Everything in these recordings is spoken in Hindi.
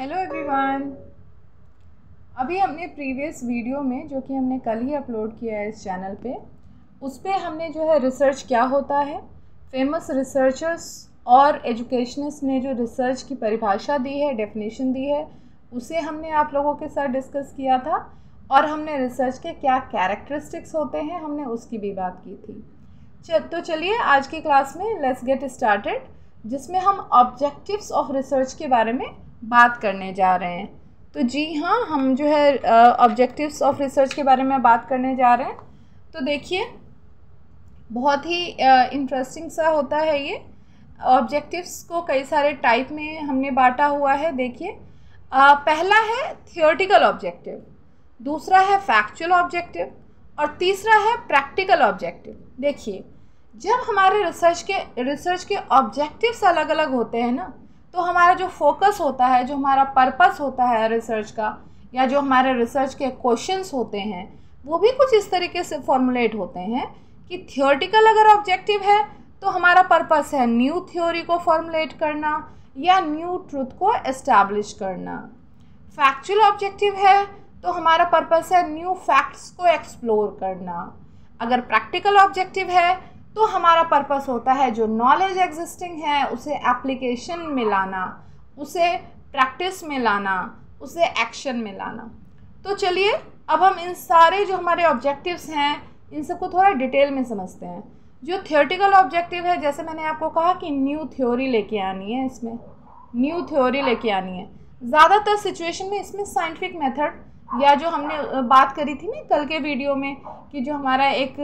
हेलो एवरीवन अभी हमने प्रीवियस वीडियो में, जो कि हमने कल ही अपलोड किया है इस चैनल पे, उस पर हमने जो है रिसर्च क्या होता है? फ़ेमस रिसर्चर्स और एजुकेशनिस्ट ने जो रिसर्च की परिभाषा दी है डेफिनेशन दी है, उसे हमने आप लोगों के साथ डिस्कस किया था और हमने रिसर्च के क्या कैरेक्टरिस्टिक्स होते हैं, हमने उसकी भी बात की थी। तो चलिए आज की क्लास में लेट्स गेट स्टार्टेड जिसमें हम ऑब्जेक्टिव्स ऑफ़ रिसर्च के बारे में बात करने जा रहे हैं। तो जी हाँ हम जो है ऑब्जेक्टिव्स ऑफ़ रिसर्च के बारे में बात करने जा रहे हैं। तो देखिए, बहुत ही इंटरेस्टिंग सा होता है ये। ऑब्जेक्टिव्स को कई सारे टाइप में हमने बांटा हुआ है, देखिए। पहला है थियोरटिकल ऑब्जेक्टिव दूसरा है फैक्चुअल ऑब्जेक्टिव और तीसरा है प्रैक्टिकल ऑब्जेक्टिव देखिए, जब हमारे रिसर्च के रिसर्च के ऑब्जेक्टिव्स अलग अलग होते हैं ना तो हमारा जो फोकस होता है, जो हमारा पर्पस होता है रिसर्च का, या जो हमारे रिसर्च के क्वेश्चंस होते हैं, वो भी कुछ इस तरीके से फॉर्मुलेट होते हैं कि थियोरटिकल अगर ऑब्जेक्टिव है तो हमारा पर्पस है न्यू थ्योरी को फॉर्मुलेट करना या न्यू ट्रूथ को इस्टेब्लिश करना। फैक्चुअल ऑब्जेक्टिव है तो हमारा पर्पस है न्यू फैक्ट्स को एक्सप्लोर करना। अगर प्रैक्टिकल ऑब्जेक्टिव है तो हमारा पर्पस होता है जो नॉलेज एग्जिस्टिंग है, उसे एप्लीकेशन में लाना, उसे प्रैक्टिस में लाना, उसे एक्शन में लाना। तो चलिए, अब हम इन सारे जो हमारे ऑब्जेक्टिव्स हैं, इन सबको थोड़ा डिटेल में समझते हैं। जो थियोरटिकल ऑब्जेक्टिव है, जैसे मैंने आपको कहा कि न्यू थ्योरी लेके आनी है इसमें। न्यू थ्योरी लेके आनी है। ज़्यादातर सिचुएशन में इसमें साइंटिफिक मेथड या जो हमने बात करी थी ना कल के वीडियो में कि जो हमारा एक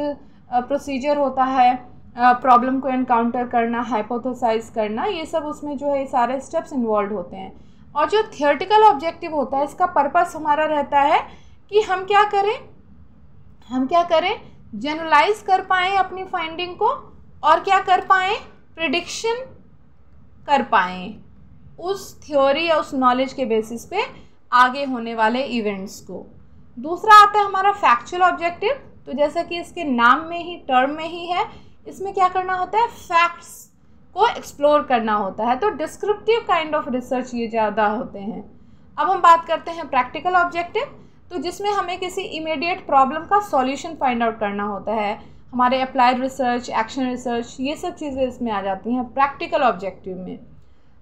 प्रोसीजर होता है प्रॉब्लम को इनकाउंटर करना हाइपोथेसाइज करना, ये सब उसमें जो है सारे स्टेप्स इन्वॉल्व होते हैं। और जो थियोरटिकल ऑब्जेक्टिव होता है, इसका पर्पस हमारा रहता है कि हम क्या करें? हम क्या करें? जनरलाइज कर पाएँ अपनी फाइंडिंग को और क्या कर पाएँ? प्रिडिक्शन कर पाएँ। उस थ्योरी या उस नॉलेज के बेसिस पे आगे होने वाले इवेंट्स को। दूसरा आता है हमारा फैक्चुअल ऑब्जेक्टिव तो जैसा कि इसके नाम में ही टर्म में ही है, इसमें क्या करना होता है? फैक्ट्स को एक्सप्लोर करना होता है। तो डिस्क्रिप्टिव काइंड ऑफ़ रिसर्च ये ज़्यादा होते हैं। अब हम बात करते हैं प्रैक्टिकल ऑब्जेक्टिव तो जिसमें हमें किसी इमीडिएट प्रॉब्लम का सॉल्यूशन फाइंड आउट करना होता है। हमारे अप्लाइड रिसर्च एक्शन रिसर्च ये सब चीज़ें इसमें आ जाती हैं प्रैक्टिकल ऑब्जेक्टिव में।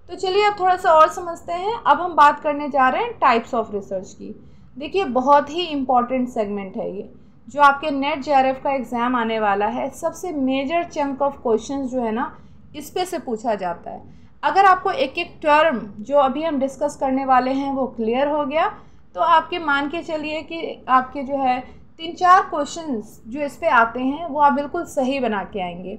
तो चलिए अब थोड़ा सा और समझते हैं। अब हम बात करने जा रहे हैं टाइप्स ऑफ़ रिसर्च की। देखिए, बहुत ही इंपॉर्टेंट सेगमेंट है ये। जो आपके नेट जे का एग्ज़ाम आने वाला है, सबसे मेजर चंक ऑफ़ क्वेश्चन जो है ना, इस पे से पूछा जाता है। अगर आपको एक एक टर्म जो अभी हम डिस्कस करने वाले हैं, वो क्लियर हो गया तो आपके मान के चलिए कि आपके जो है तीन चार क्वेश्चंस जो इस पे आते हैं, वो आप बिल्कुल सही बना के आएँगे।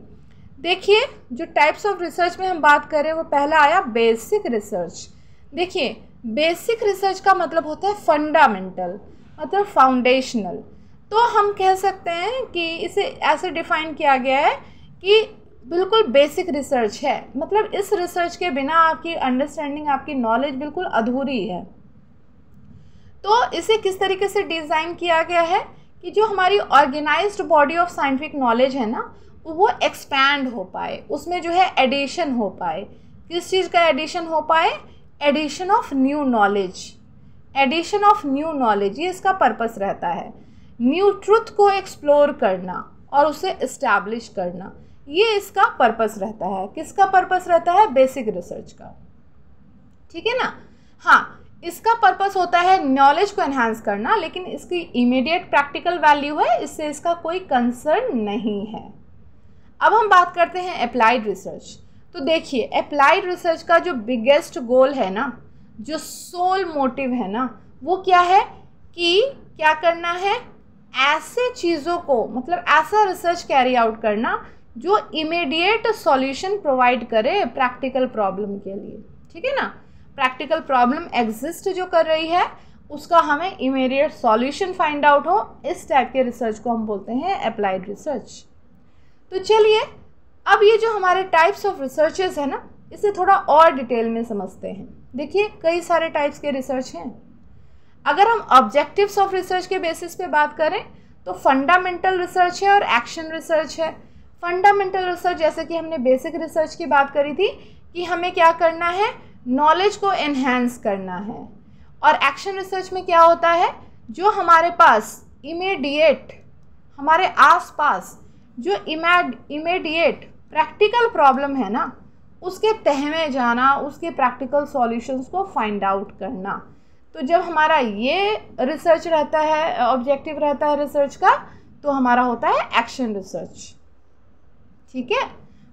देखिए, जो टाइप्स ऑफ़ रिसर्च में हम बात करें वो पहला आया बेसिक रिसर्च देखिए बेसिक रिसर्च का मतलब होता है फंडामेंटल मतलब फाउंडेशनल तो हम कह सकते हैं कि इसे ऐसे डिफ़ाइन किया गया है कि बिल्कुल बेसिक रिसर्च है। मतलब इस रिसर्च के बिना आपकी अंडरस्टैंडिंग आपकी नॉलेज बिल्कुल अधूरी है। तो इसे किस तरीके से डिज़ाइन किया गया है कि जो हमारी organised body of scientific knowledge है ना, वो एक्सपैंड हो पाए। उसमें जो है एडिशन हो पाए। किस चीज़ का एडिशन हो पाए? Addition of new knowledge addition of new knowledge ये इसका पर्पस रहता है। न्यू ट्रुथ को एक्सप्लोर करना और उसे इस्टेब्लिश करना। ये इसका पर्पस रहता है। किसका पर्पस रहता है? बेसिक रिसर्च का। ठीक है ना? हाँ इसका पर्पस होता है नॉलेज को एनहांस करना, लेकिन इसकी इमीडिएट प्रैक्टिकल वैल्यू है, इससे इसका कोई कंसर्न नहीं है। अब हम बात करते हैं अप्लाइड रिसर्च। तो देखिए अप्लाइड रिसर्च का जो बिगेस्ट गोल है ना, जो सोल मोटिव है ना, वो क्या है? कि क्या करना है? ऐसे चीज़ों को मतलब ऐसा रिसर्च कैरी आउट करना जो इमीडिएट सॉल्यूशन प्रोवाइड करे प्रैक्टिकल प्रॉब्लम के लिए। ठीक है ना? प्रैक्टिकल प्रॉब्लम एग्जिस्ट जो कर रही है, उसका हमें इमीडिएट सॉल्यूशन फाइंड आउट हो। इस टाइप के रिसर्च को हम बोलते हैं अप्लाइड रिसर्च तो चलिए, अब ये जो हमारे टाइप्स ऑफ़ रिसर्चेज है ना, इसे थोड़ा और डिटेल में समझते हैं। देखिए, कई सारे टाइप्स के रिसर्च हैं। अगर हम ऑब्जेक्टिव्स ऑफ़ रिसर्च के बेसिस पे बात करें तो फंडामेंटल रिसर्च है और एक्शन रिसर्च है। फंडामेंटल रिसर्च जैसे कि हमने बेसिक रिसर्च की बात करी थी, कि हमें क्या करना है? नॉलेज को एनहेंस करना है। और एक्शन रिसर्च में क्या होता है? जो हमारे पास इमीडिएट हमारे आसपास जो इमीडिएट प्रैक्टिकल प्रॉब्लम है ना, उसके तह में जाना, उसके प्रैक्टिकल सॉल्यूशंस को फाइंड आउट करना। तो जब हमारा ये रिसर्च रहता है ऑब्जेक्टिव रहता है रिसर्च का तो हमारा होता है एक्शन रिसर्च ठीक है?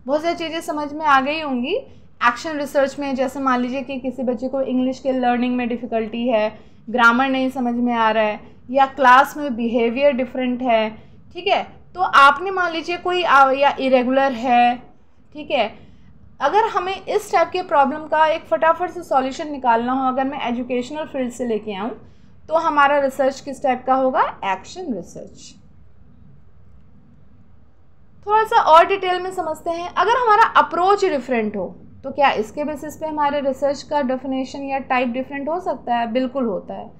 बहुत सारी चीज़ें समझ में आ गई होंगी। एक्शन रिसर्च में जैसे मान लीजिए कि किसी बच्चे को इंग्लिश के लर्निंग में डिफ़िकल्टी है ग्रामर नहीं समझ में आ रहा है, या क्लास में बिहेवियर डिफरेंट है, ठीक है? तो आपने मान लीजिए कोई, या इरेगुलर है, ठीक है? अगर हमें इस टाइप के प्रॉब्लम का एक फटाफट से सॉल्यूशन निकालना हो, अगर मैं एजुकेशनल फ़ील्ड से लेके आऊँ तो हमारा रिसर्च किस टाइप का होगा? एक्शन रिसर्च थोड़ा सा और डिटेल में समझते हैं। अगर हमारा अप्रोच डिफरेंट हो तो क्या इसके बेसिस पे हमारे रिसर्च का डेफिनेशन या टाइप डिफरेंट हो सकता है? बिल्कुल होता है।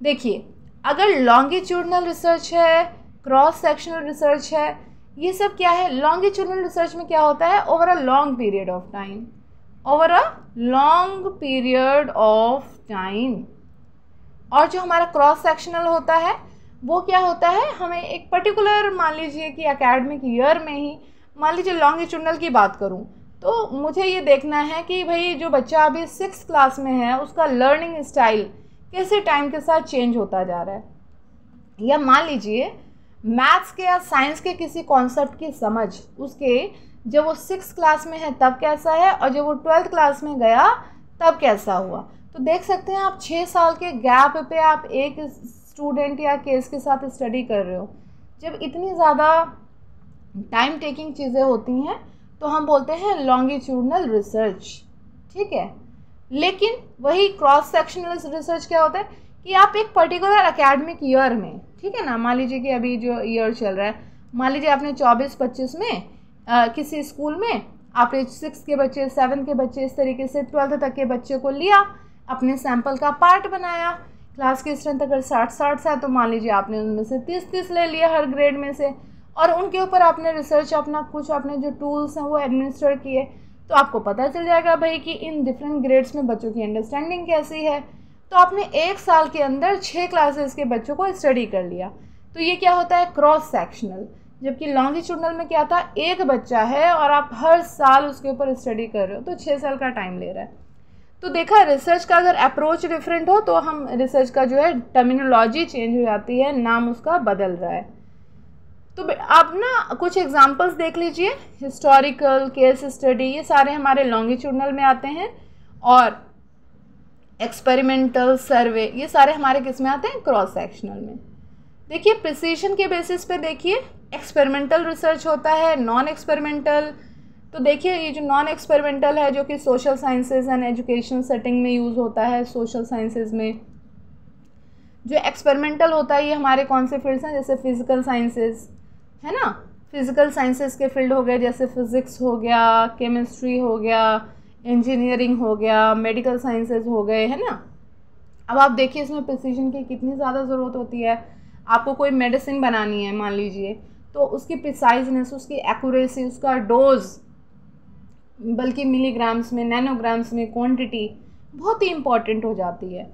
देखिए, अगर लॉन्गिट्यूडनल रिसर्च है क्रॉस सेक्शनल रिसर्च है ये सब क्या है? लॉन्गिट्यूडनल रिसर्च में क्या होता है? Over a long period of time over a long period of time और जो हमारा क्रॉस सेक्शनल होता है, वो क्या होता है? हमें एक पर्टिकुलर मान लीजिए कि एकेडमिक ईयर में ही, मान लीजिए लॉन्गिट्यूडनल की बात करूँ तो मुझे ये देखना है कि भाई जो बच्चा अभी सिक्स क्लास में है, उसका लर्निंग स्टाइल कैसे टाइम के साथ चेंज होता जा रहा है? या मान लीजिए मैथ्स के या साइंस के किसी कॉन्सेप्ट की समझ, उसके जब वो सिक्स क्लास में है तब कैसा है और जब वो ट्वेल्थ क्लास में गया, तब कैसा हुआ? तो देख सकते हैं आप छः साल के गैप पे आप एक स्टूडेंट या केस के साथ स्टडी कर रहे हो। जब इतनी ज़्यादा टाइम टेकिंग चीज़ें होती हैं तो हम बोलते हैं लॉन्गिट्यूडनल रिसर्च ठीक है? लेकिन वही क्रॉस सेक्शनल रिसर्च क्या होता है? कि आप एक पर्टिकुलर अकेडमिक ईयर में ठीक है ना? मान लीजिए कि अभी जो ईयर चल रहा है मान लीजिए आपने चौबीस पच्चीस में आ, किसी स्कूल में आपने सिक्स के बच्चे सेवन के बच्चे इस तरीके से ट्वेल्थ तक के बच्चे को लिया अपने सैंपल का पार्ट बनाया। क्लास के स्ट्रेंथ अगर साठ साठ है तो मान लीजिए आपने उनमें से तीस तीस ले लिया हर ग्रेड में से। और उनके ऊपर आपने रिसर्च अपना कुछ अपने जो टूल्स हैं वो एडमिनिस्टर किए तो आपको पता चल जाएगा भाई कि इन डिफरेंट ग्रेड्स में बच्चों की अंडरस्टैंडिंग कैसी है। तो आपने एक साल के अंदर छः क्लासेस के बच्चों को स्टडी कर लिया। तो ये क्या होता है? क्रॉस सेक्शनल जबकि लॉन्गिट्यूडनल में क्या था? एक बच्चा है और आप हर साल उसके ऊपर स्टडी कर रहे हो तो छः साल का टाइम ले रहा है। तो देखा रिसर्च का अगर अप्रोच डिफरेंट हो तो हम रिसर्च का जो है टर्मिनोलॉजी चेंज हो जाती है, नाम उसका बदल रहा है। तो आप ना कुछ एग्जांपल्स देख लीजिए। हिस्टोरिकल केस स्टडी ये सारे हमारे लॉन्गिट्यूडनल में आते हैं। और एक्सपेरिमेंटल सर्वे ये सारे हमारे किसमें आते हैं? क्रॉस सेक्शनल में। देखिए प्रिसीशन के बेसिस पे देखिए एक्सपेरिमेंटल रिसर्च होता है नॉन एक्सपेरिमेंटल तो देखिए, ये जो नॉन एक्सपेरिमेंटल है, जो कि social sciences and education setting में यूज़ होता है सोशल साइंसेज में। जो एक्सपेरिमेंटल होता है, ये हमारे कौन से फील्ड्स हैं? जैसे फ़िज़िकल साइंसेज है ना? फ़िज़िकल साइंसेज के फ़ील्ड हो गए, जैसे फिज़िक्स हो गया केमिस्ट्री हो गया इंजीनियरिंग हो गया मेडिकल साइंसेज हो गए, है ना? अब आप देखिए इसमें प्रिसीजन की कितनी ज़्यादा ज़रूरत होती है। आपको कोई मेडिसिन बनानी है, मान लीजिए तो उसकी प्रिसाइजनेस उसकी एक्यूरेसी उसका डोज बल्कि मिलीग्राम्स में नैनोग्राम्स में क्वांटिटी बहुत ही इंपॉर्टेंट हो जाती है।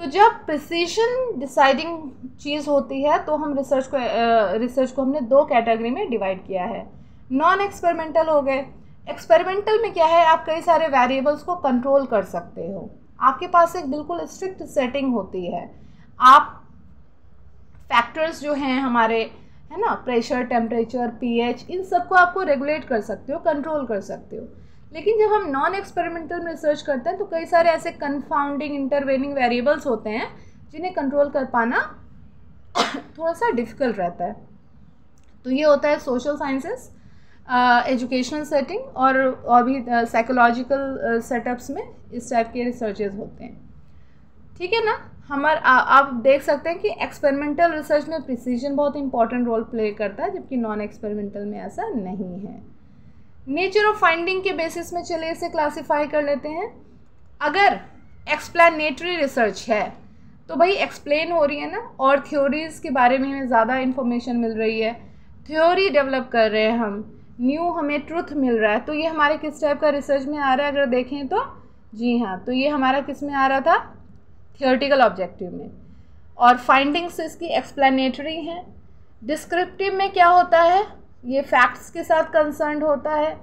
तो जब प्रिसीशन डिसाइडिंग चीज़ होती है तो हम रिसर्च को रिसर्च को हमने दो कैटेगरी में डिवाइड किया है। नॉन एक्सपेरिमेंटल हो गए एक्सपेरिमेंटल में क्या है? आप कई सारे वेरिएबल्स को कंट्रोल कर सकते हो। आपके पास एक बिल्कुल स्ट्रिक्ट सेटिंग होती है। आप फैक्टर्स जो हैं हमारे, है ना? प्रेशर टेम्परेचर पीएच इन सबको आपको रेगुलेट कर सकते हो कंट्रोल कर सकते हो। लेकिन जब हम नॉन एक्सपेरिमेंटल में रिसर्च करते हैं तो कई सारे ऐसे कन्फाउंडिंग इंटरवेनिंग वेरिएबल्स होते हैं, जिन्हें कंट्रोल कर पाना थोड़ा सा डिफ़िकल्ट रहता है। तो ये होता है सोशल साइंसेस एजुकेशनल सेटिंग और और भी साइकोलॉजिकल सेटअप्स में इस टाइप के रिसर्चेज होते हैं। ठीक है ना? हमार आ, आप देख सकते हैं कि एक्सपेरिमेंटल रिसर्च में प्रिसीजन बहुत इंपॉर्टेंट रोल प्ले करता है जबकि नॉन एक्सपेरिमेंटल में ऐसा नहीं है। नेचर ऑफ़ फाइंडिंग के बेसिस में चले इसे क्लासीफाई कर लेते हैं। अगर एक्सप्लेनेटरी रिसर्च है तो भाई एक्सप्लेन हो रही है ना और थ्योरीज़ के बारे में हमें ज़्यादा इन्फॉर्मेशन मिल रही है। थ्योरी डेवलप कर रहे हैं हम। न्यू हमें ट्रुथ मिल रहा है। तो ये हमारे किस टाइप का रिसर्च में आ रहा है, अगर देखें तो? जी हाँ तो ये हमारा किसमें आ रहा था? थियोरटिकल ऑब्जेक्टिव में। और फाइंडिंग्स इसकी एक्सप्लेनेटरी हैं। डिस्क्रिप्टिव में क्या होता है? ये फैक्ट्स के साथ कंसर्न होता है।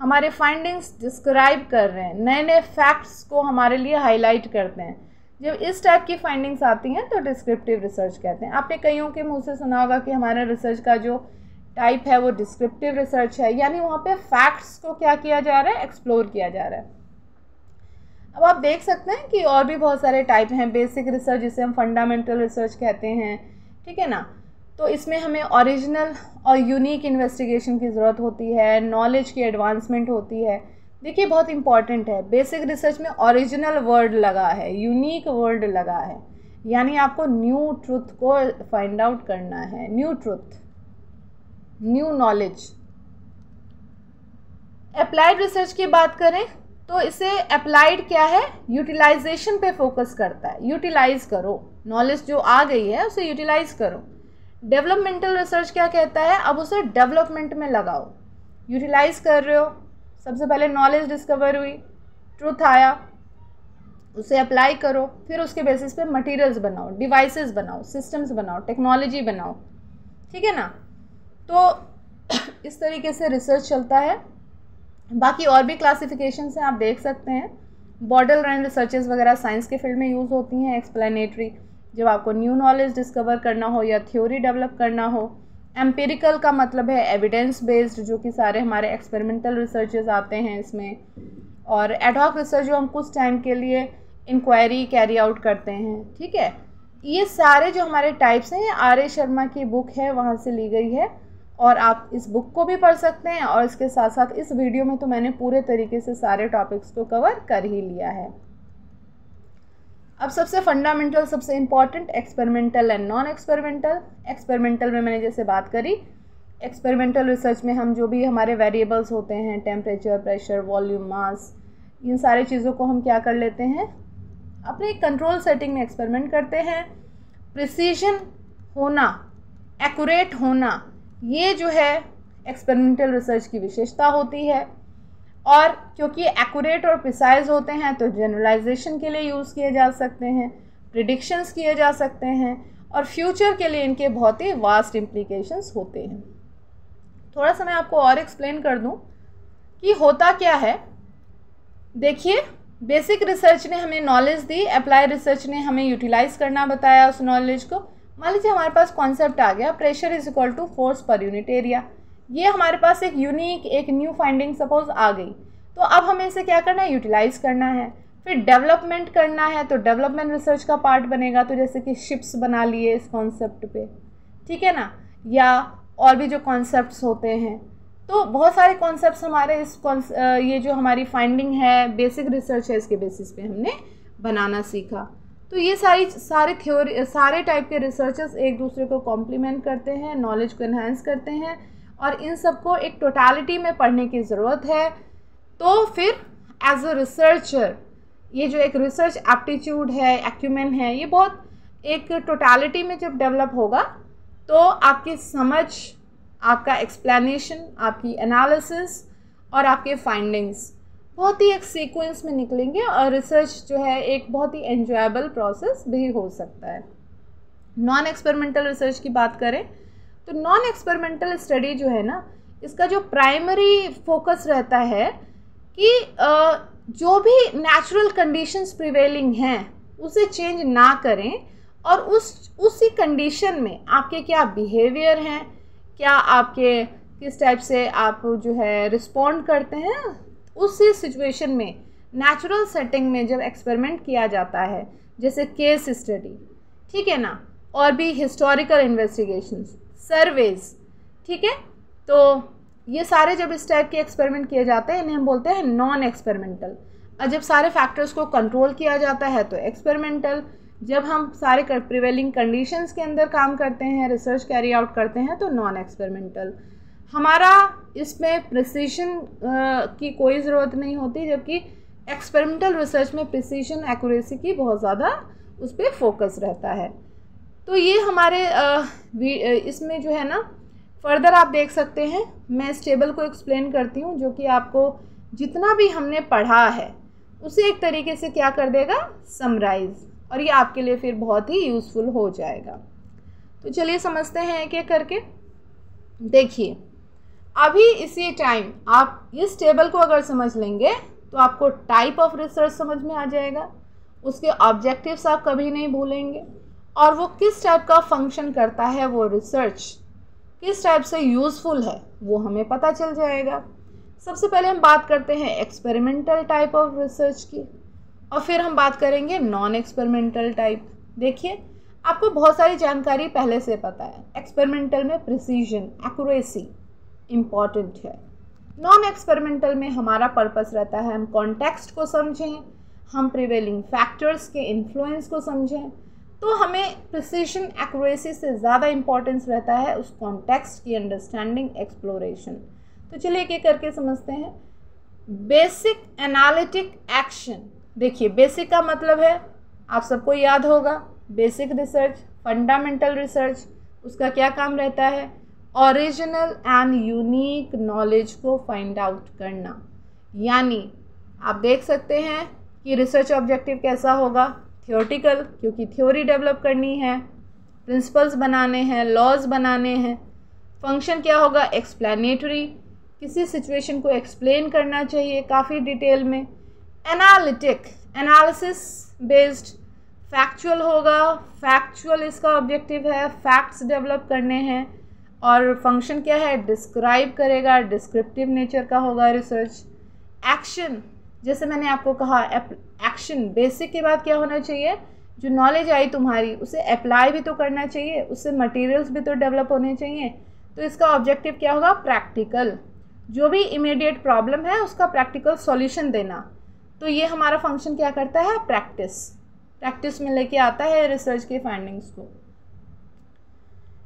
हमारे फाइंडिंग्स डिस्क्राइब कर रहे हैं। नए नए फैक्ट्स को हमारे लिए हाईलाइट करते हैं। जब इस टाइप की फाइंडिंग्स आती हैं तो डिस्क्रिप्टिव रिसर्च कहते हैं। आपने कईयों के मुँह से सुना होगा कि हमारा रिसर्च का जो टाइप है, वो डिस्क्रिप्टिव रिसर्च है, यानी वहाँ पे फैक्ट्स को क्या किया जा रहा है एक्सप्लोर किया जा रहा है। अब आप देख सकते हैं कि और भी बहुत सारे टाइप हैं बेसिक रिसर्च जिसे हम फंडामेंटल रिसर्च कहते हैं, ठीक है ना? तो इसमें हमें ओरिजिनल और यूनिक इन्वेस्टिगेशन की ज़रूरत होती है नॉलेज की एडवांसमेंट होती है। देखिए, बहुत इंपॉर्टेंट है। बेसिक रिसर्च में ओरिजिनल वर्ड लगा है यूनिक वर्ड लगा है। यानी आपको न्यू ट्रुथ को फाइंड आउट करना है new truth new knowledge. Applied research की बात करें तो इसे अप्लाइड क्या है? यूटिलाइजेशन पे फोकस करता है। यूटिलाइज करो। नॉलेज जो आ गई है, उसे यूटिलाइज करो। डेवलपमेंटल रिसर्च क्या कहता है? अब उसे डेवलपमेंट में लगाओ। यूटिलाइज कर रहे हो। सबसे पहले नॉलेज डिस्कवर हुई। ट्रूथ आया। उसे अप्लाई करो। फिर उसके बेसिस पे मटेरियल्स बनाओ। डिवाइसेस बनाओ। सिस्टम्स बनाओ। टेक्नोलॉजी बनाओ। ठीक है ना? तो इस तरीके से रिसर्च चलता है। बाकी और भी क्लासिफिकेशन हैं, आप देख सकते हैं। बॉर्डर रैंड रिसर्चेज वगैरह साइंस के फ़ील्ड में यूज़ होती हैं एक्सप्लेनेटरी जब आपको न्यू नॉलेज डिस्कवर करना हो या थ्योरी डेवलप करना हो। एम्पेरिकल का मतलब है एविडेंस बेस्ड जो कि सारे हमारे एक्सपेरिमेंटल रिसर्चेज आते हैं इसमें। और एडहॉक रिसर्च जो हम कुछ टाइम के लिए इंक्वायरी कैरी आउट करते हैं, ठीक है? ये सारे जो हमारे टाइप्स हैं आर ए शर्मा की बुक है, वहाँ से ली गई है। और आप इस बुक को भी पढ़ सकते हैं और इसके साथ साथ इस वीडियो में तो मैंने पूरे तरीके से सारे टॉपिक्स को कवर कर ही लिया है। अब सबसे फंडामेंटल सबसे important experimental and non experimental experimental में मैंने जैसे बात करी एक्सपेरिमेंटल रिसर्च में हम जो भी हमारे वेरिएबल्स होते हैं टेम्परेचर प्रेशर वॉल्यूम मास इन सारी चीज़ों को हम क्या कर लेते हैं? अपने कंट्रोल सेटिंग में एक्सपेरिमेंट करते हैं। प्रिसीजन होना एक्यूरेट होना ये जो है एक्सपेरिमेंटल रिसर्च की विशेषता होती है। और क्योंकि एक्यूरेट और प्रिसाइज होते हैं तो जनरलाइजेशन के लिए यूज़ किए जा सकते हैं प्रिडिक्शंस किए जा सकते हैं और फ्यूचर के लिए इनके बहुत ही वास्ट इम्प्लीकेशंस होते हैं। थोड़ा सा मैं आपको और एक्सप्लेन कर दूँ कि होता क्या है। देखिए बेसिक रिसर्च ने हमें नॉलेज दी अप्लाई रिसर्च ने हमें यूटिलाइज करना बताया उस नॉलेज को। मान लीजिए हमारे पास कॉन्सेप्ट आ गया pressure is equal to force per unit area ये हमारे पास एक यूनिक एक न्यू फाइंडिंग सपोज़ आ गई। तो अब हमें इसे क्या करना है? यूटिलाइज करना है। फिर डेवलपमेंट करना है तो डेवलपमेंट रिसर्च का पार्ट बनेगा। तो जैसे कि शिप्स बना लिए इस कॉन्सेप्ट पे। ठीक है ना? या और भी जो कॉन्सेप्ट्स होते हैं। तो बहुत सारे कॉन्सेप्ट्स हमारे इस ये जो हमारी फाइंडिंग है बेसिक रिसर्च है, इसके बेसिस पे हमने बनाना सीखा। तो ये सारी, सारे थ्योरी सारे टाइप के रिसर्चर्स एक दूसरे को कॉम्प्लीमेंट करते हैं नॉलेज को इन्हेंस करते हैं और इन सबको एक टोटालिटी में पढ़ने की ज़रूरत है। तो फिर एज अ रिसर्चर ये जो एक रिसर्च एप्टीट्यूड है एक्यूमेन है, ये बहुत एक टोटालिटी में जब डेवलप होगा तो आपकी समझ, आपका एक्सप्लेनेशन आपकी एनालिसिस और आपके फाइंडिंग्स बहुत ही एक सीक्वेंस में निकलेंगे और रिसर्च जो है एक बहुत ही एन्जॉयबल प्रोसेस भी हो सकता है। नॉन एक्सपेरिमेंटल रिसर्च की बात करें तो नॉन एक्सपेरिमेंटल स्टडी जो है ना, इसका जो प्राइमरी फोकस रहता है कि जो भी नेचुरल कंडीशंस प्रिवेलिंग हैं, उसे चेंज ना करें और उस, उसी कंडीशन में आपके क्या बिहेवियर हैं, क्या आपके किस टाइप से आप जो है रिस्पॉन्ड करते हैं उसी सिचुएशन में नेचुरल सेटिंग में जब एक्सपेरिमेंट किया जाता है, जैसे केस स्टडी ठीक है ना? और भी हिस्टोरिकल इन्वेस्टिगेशन सर्वेज ठीक है? तो ये सारे जब इस टाइप के एक्सपेरिमेंट किए जाते हैं, इन्हें हम बोलते हैं नॉन एक्सपेरिमेंटल और जब सारे फैक्टर्स को कंट्रोल किया जाता है तो एक्सपेरिमेंटल जब हम सारे प्रिवेलिंग कंडीशंस के अंदर काम करते हैं रिसर्च कैरी आउट करते हैं तो नॉन एक्सपेरिमेंटल हमारा इसमें प्रिसीशन की कोई ज़रूरत नहीं होती, जबकि एक्सपेरिमेंटल रिसर्च में प्रिसीशन एक्यूरेसी की बहुत ज़्यादा उस पर फोकस रहता है। तो ये हमारे इसमें जो है ना फर्दर आप देख सकते हैं। मैं इस टेबल को एक्सप्लेन करती हूँ, जो कि आपको जितना भी हमने पढ़ा है, उसे एक तरीके से क्या कर देगा? समराइज और ये आपके लिए फिर बहुत ही यूज़फुल हो जाएगा। तो चलिए समझते हैं एक एक करके। देखिए अभी इसी टाइम आप इस टेबल को अगर समझ लेंगे तो आपको टाइप ऑफ़ रिसर्च समझ में आ जाएगा। उसके ऑब्जेक्टिव्स आप कभी नहीं भूलेंगे। और वो किस टाइप का फ़ंक्शन करता है वो रिसर्च किस टाइप से यूज़फुल है, वो हमें पता चल जाएगा। सबसे पहले हम बात करते हैं एक्सपेरिमेंटल टाइप ऑफ़ रिसर्च की। और फिर हम बात करेंगे नॉन एक्सपेरिमेंटल टाइप देखिए, आपको बहुत सारी जानकारी पहले से पता है। एक्सपेरिमेंटल में प्रिसीजन एक्यूरेसी इंपॉर्टेंट है। नॉन एक्सपेरिमेंटल में हमारा पर्पस रहता है हम कॉन्टेक्स्ट को समझें, हम प्रिवेलिंग फैक्टर्स के इन्फ्लुएंस को समझें। तो हमें प्रिसीशन एक्यूरेसी से ज़्यादा इम्पोर्टेंस रहता है उस कॉन्टेक्स्ट की अंडरस्टैंडिंग एक्सप्लोरेशन तो चलिए एक एक करके समझते हैं। बेसिक एनालिटिक एक्शन देखिए बेसिक का मतलब है, आप सबको याद होगा बेसिक रिसर्च फंडामेंटल रिसर्च उसका क्या काम रहता है? ओरिजिनल एंड यूनिक नॉलेज को फाइंड आउट करना। यानी, आप देख सकते हैं कि रिसर्च ऑब्जेक्टिव कैसा होगा। थियोटिकल क्योंकि थ्योरी डेवलप करनी है। प्रिंसिपल्स बनाने हैं लॉज बनाने हैं। फ़ंक्शन क्या होगा? एक्सप्लेनेटरी किसी सिचुएशन को एक्सप्लेन करना चाहिए काफ़ी डिटेल में। एनालिटिक एनालिसिस बेस्ड फैक्चुअल होगा। फैक्चुअल इसका ऑब्जेक्टिव है। फैक्ट्स डेवलप करने हैं। और फ़ंक्शन क्या है? डिस्क्राइब करेगा डिस्क्रिप्टिव नेचर का होगा रिसर्च एक्शन जैसे मैंने आपको कहा एक्शन बेसिक के बाद क्या होना चाहिए? जो नॉलेज आई तुम्हारी, उसे अप्लाई भी तो करना चाहिए, उससे मटेरियल्स भी तो डेवलप होने चाहिए। तो इसका ऑब्जेक्टिव क्या होगा? प्रैक्टिकल जो भी इमीडिएट प्रॉब्लम है, उसका प्रैक्टिकल सॉल्यूशन देना। तो ये हमारा फ़ंक्शन क्या करता है? प्रैक्टिस प्रैक्टिस में लेके आता है रिसर्च के फाइंडिंग्स को।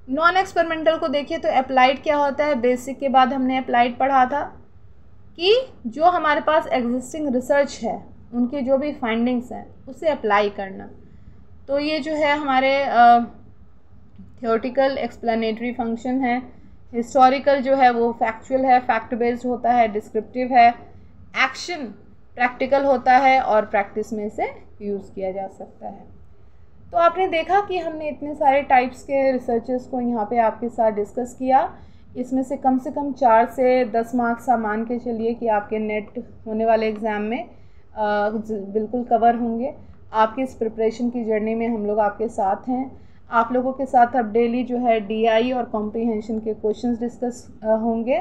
नॉन एक्सपेरिमेंटल को देखिए तो अप्लाइड क्या होता है? बेसिक के बाद हमने अप्लाइड पढ़ा था कि जो हमारे पास एग्जिस्टिंग रिसर्च है, उनके जो भी फाइंडिंग्स हैं, उसे अप्लाई करना। तो ये जो है हमारे थियोटिकल एक्सप्लेनेटरी फ़ंक्शन है। हिस्टोरिकल जो है वो फैक्चुअल है फैक्ट बेस्ड होता है डिस्क्रिप्टिव है। एक्शन प्रैक्टिकल होता है और प्रैक्टिस में इसे यूज़ किया जा सकता है। तो आपने देखा कि हमने इतने सारे टाइप्स के रिसर्चेस को यहाँ पे आपके साथ डिस्कस किया। इसमें से कम से कम चार से दस मार्क्स आप मान के चलिए कि आपके नेट होने वाले एग्ज़ाम में बिल्कुल कवर होंगे। आपके इस प्रिपरेशन की जर्नी में हम लोग आपके साथ हैं। आप लोगों के साथ अब डेली जो है डीआई और कॉम्प्रीहेंशन के क्वेश्चंस डिस्कस होंगे।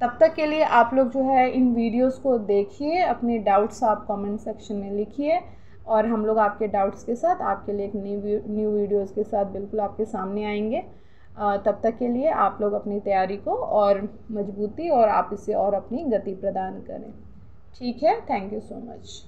तब तक के लिए आप लोग जो है इन वीडियोस को देखिए, अपने डाउट्स आप कमेंट सेक्शन में लिखिए। और हम लोग आपके डाउट्स के साथ, आपके लिए एक न्यू न्यू वीडियोस के साथ बिल्कुल आपके सामने आएँगे। तब तक के लिए आप लोग अपनी तैयारी को और मजबूती और आप इसे और अपनी गति प्रदान करें। ठीक है? Thank you so much